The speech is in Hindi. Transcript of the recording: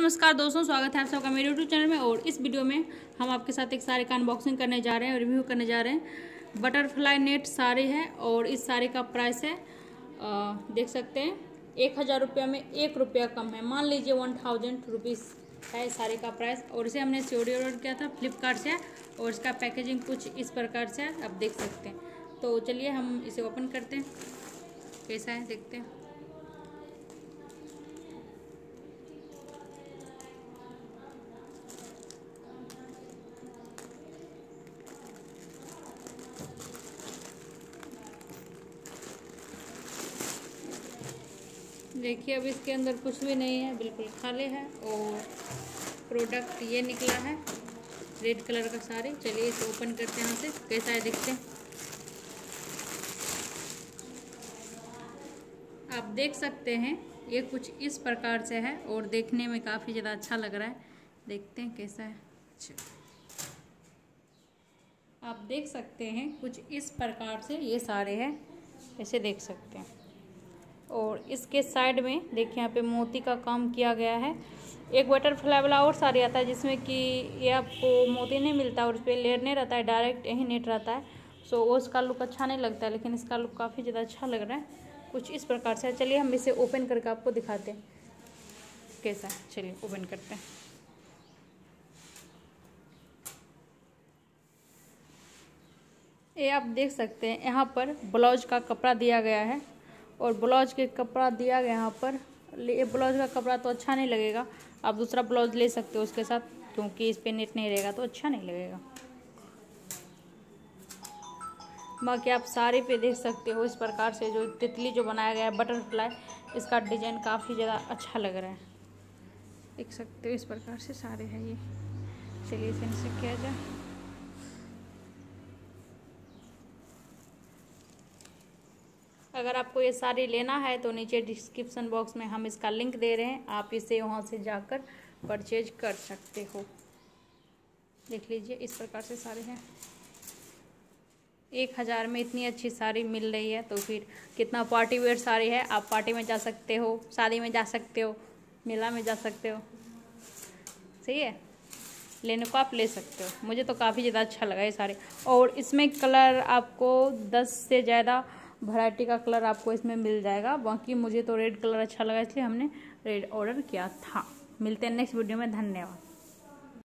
नमस्कार दोस्तों स्वागत है आप सबका मेरे यूट्यूब चैनल में और इस वीडियो में हम आपके साथ एक साड़ी का अनबॉक्सिंग करने जा रहे हैं रिव्यू करने जा रहे हैं। बटरफ्लाई नेट साड़ी है और इस साड़ी का प्राइस है आ, देख सकते हैं एक हज़ार रुपया में एक रुपया कम है। मान लीजिए वन थाउज़ेंड रुपीज़ है साड़ी का प्राइस और इसे हमने सीओडी ऑर्डर किया था फ्लिपकार्ट से और इसका पैकेजिंग कुछ इस प्रकार से है आप देख सकते हैं। तो चलिए हम इसे ओपन करते हैं। कैसा है देखते हैं। देखिए, अब इसके अंदर कुछ भी नहीं है, बिल्कुल खाली है और प्रोडक्ट ये निकला है रेड कलर का साड़ी। चलिए इसे ओपन करते हैं से। कैसा है देखते हैं। आप देख सकते हैं, ये कुछ इस प्रकार से है और देखने में काफ़ी ज़्यादा अच्छा लग रहा है। देखते हैं कैसा है। अच्छा। आप देख सकते हैं, कुछ इस प्रकार से ये सारे हैं। ऐसे देख सकते हैं। और इसके साइड में, देखिए यहाँ पे मोती का काम किया गया है। एक बटरफ्लाई वाला और साड़ी आता है जिसमें कि ये आपको मोती नहीं मिलता और उस पर लेयर नहीं रहता है डायरेक्ट यही नेट रहता है। सो वो उसका लुक अच्छा नहीं लगता है, लेकिन इसका लुक काफ़ी ज़्यादा अच्छा लग रहा है। कुछ इस प्रकार से चलिए हम इसे ओपन करके आपको दिखाते हैं। कैसा चलिए ओपन करते हैं। ये आप देख सकते हैं, यहाँ पर ब्लाउज का कपड़ा दिया गया है। और ब्लाउज के कपड़ा दिया गया यहाँ पर। ये ब्लाउज का कपड़ा तो अच्छा नहीं लगेगा। आप दूसरा ब्लाउज ले सकते हो उसके साथ, क्योंकि इस पर नेट नहीं रहेगा तो अच्छा नहीं लगेगा। बाकी आप साड़ी पे देख सकते हो इस प्रकार से जो तितली जो बनाया गया है बटरफ्लाई इसका डिज़ाइन काफ़ी ज़्यादा अच्छा लग रहा है। देख सकते हो इस प्रकार से साड़ी है ये। चलिए इसे किया जाए। अगर आपको ये साड़ी लेना है तो नीचे डिस्क्रिप्शन बॉक्स में हम इसका लिंक दे रहे हैं। आप इसे वहाँ से जाकर परचेज कर सकते हो। देख लीजिए, इस प्रकार से साड़ी है। एक हज़ार में इतनी अच्छी साड़ी मिल रही है तो फिर कितना पार्टी वेयर साड़ी है, आप पार्टी में जा सकते हो, शादी में जा सकते हो, मेला में जा सकते हो। सही है? लेने को आप ले सकते हो। मुझे तो काफ़ी ज़्यादा अच्छा लगा ये साड़ी। और इसमें कलर आपको दस से ज़्यादा वैरायटी का कलर आपको इसमें मिल जाएगा। बाकी मुझे तो रेड कलर अच्छा लगा, इसलिए हमने रेड ऑर्डर किया था। मिलते हैं नेक्स्ट वीडियो में। धन्यवाद।